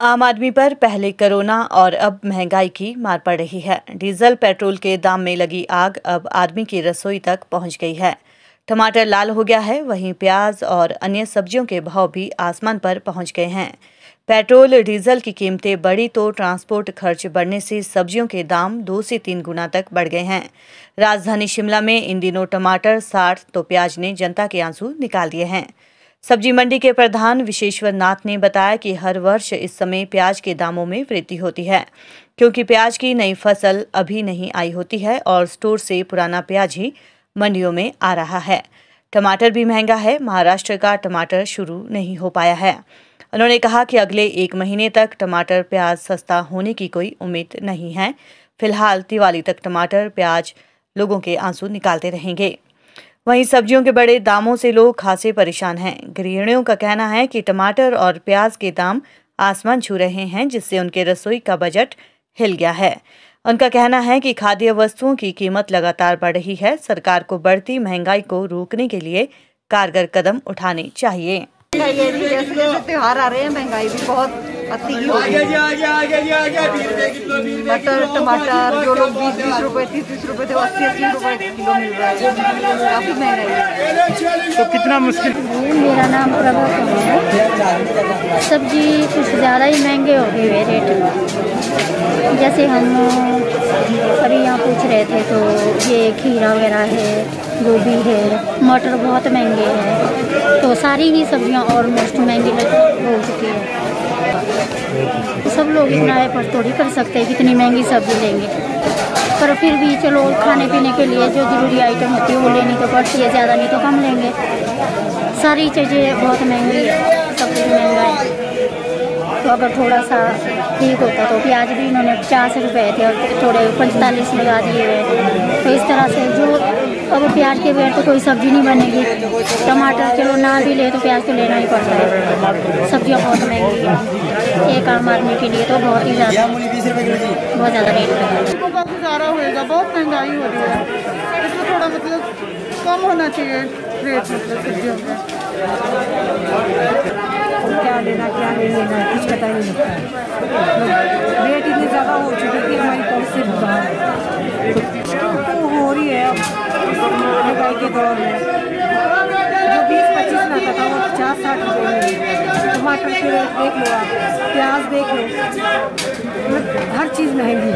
आम आदमी पर पहले कोरोना और अब महँगाई की मार पड़ रही है। डीजल, पेट्रोल के दाम में लगी आग अब आदमी की रसोई तक पहुँच गई है। टमाटर लाल हो गया है, वहीं प्याज और अन्य सब्जियों के भाव भी आसमान पर पहुँच गए हैं। पेट्रोल, डीजल की कीमतें बढ़ी तो ट्रांसपोर्ट खर्च बढ़ने से सब्जियों के दाम दो से तीन गुना तक बढ़ गए हैं। राजधानी शिमला में इन दिनों टमाटर, साठ तो प्याज ने जनता के आँसू निकाल दिए हैं। सब्ज़ी मंडी के प्रधान विशेश्वर नाथ ने बताया कि हर वर्ष इस समय प्याज के दामों में वृद्धि होती है, क्योंकि प्याज की नई फ़सल अभी नहीं आई होती है और स्टोर से पुराना प्याज ही मंडियों में आ रहा है। टमाटर भी महँगा है, महाराष्ट्र का टमाटर शुरू नहीं हो पाया है। उन्होंने कहा कि अगले एक महीने तक टमाटर प्याज सस्ता होने की कोई उम्मीद नहीं है। फ़िलहाल दिवाली तक टमाटर प्याज लोगों के आँसू निकालते रहेंगे। वहीं सब्जियों के बड़े दामों से लोग खासे परेशान हैं। गृहिणियों का कहना है कि टमाटर और प्याज के दाम आसमान छू रहे हैं, जिससे उनके रसोई का बजट हिल गया है। उनका कहना है कि खाद्य वस्तुओं की कीमत लगातार बढ़ रही है। सरकार को बढ़ती महँगाई को रोकने के लिए कारगर कदम उठाने चाहिए। त्योहार आ रहे हैं, महँगाई भी बहुत मटर टमाटर जो लोग बीस बीस रुपए तीस तीस रुपए थे अस्सी अस्सी रुपए किलो मिल रहा है। काफ़ी महँगा है। तो कितना मुश्किल? मेरा नाम प्रभा है। सब्ज़ी कुछ ज़्यादा ही महँगे हो गए हुए रेट जैसे हम अभी यहाँ पूछ रहे थे तो ये खीरा वगैरह है गोभी है मटर बहुत महँगे हैं। तो सारी ही सब्ज़ियाँ ऑलमोस्ट महँगी हो चुकी है। सब लोग इतना एफर्ट थोड़ी कर सकते हैं, कितनी महँगी सब्ज़ी लेंगे। पर फिर भी चलो, खाने पीने के लिए जो ज़रूरी आइटम होती है, वो लेनी तो पड़ती है, ज़्यादा नहीं तो कम लेंगे। सारी चीज़ें बहुत महँगी है, सब कुछ महँगा है। तो अगर थोड़ा सा ठीक होता तो प्याज भी इन्होंने पचास रुपए थे और थोड़े पैंतालीस लगा दिए हुए तो इस तरह से जो अब प्याज के बगैर तो कोई सब्ज़ी नहीं बनेगी। टमाटर चलो ना भी ले तो प्याज तो लेना ही पड़ता है। सब्ज़ियाँ बहुत महँगी हैं। एक आम आदमी के लिए तो बहुत ही ज़्यादा बहुत ज़्यादा रेट लगा का गुजारा होएगा बहुत महँगाई हो रही है। इसमें थोड़ा मतलब कम होना चाहिए रेट मतलब सब्जियों का क्या लेना क्या नहीं लेना कुछ पता ही नहीं लगता है। रेट इतनी ज़्यादा हो चुकी है कि हमारी पर्स से बाहर तो हो रही है में जो बीस पच्चीस में आता था, वो पचास, साठ रुपये में टमाटर के रेट देख लो आप, प्याज देख लो। मतलब हर चीज़ महँगी